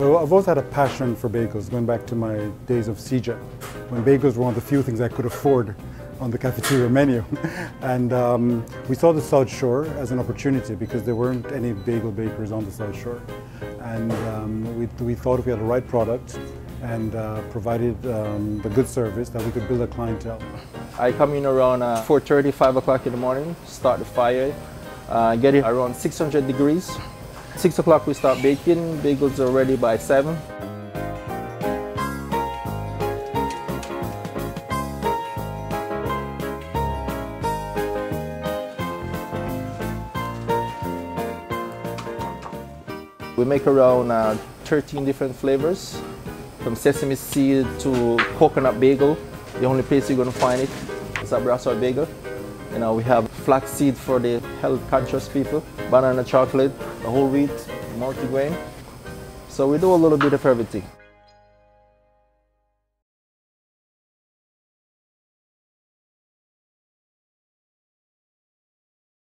So I've always had a passion for bagels, going back to my days of CJ, when bagels were one of the few things I could afford on the cafeteria menu. and um, we saw the South Shore as an opportunity because there weren't any bagel bakers on the South Shore. And um, we, we thought if we had the right product and uh, provided um, the good service that we could build a clientele. I come in around uh, 4.30, 5 o'clock in the morning, start the fire, uh, get it around 600 degrees. 6 o'clock we start baking, bagels are ready by 7. We make around uh, 13 different flavors, from sesame seed to coconut bagel. The only place you're going to find it is at Brossard Bagel. You know, we have flaxseed for the health conscious people, banana chocolate, whole wheat, multigrain. So we do a little bit of everything.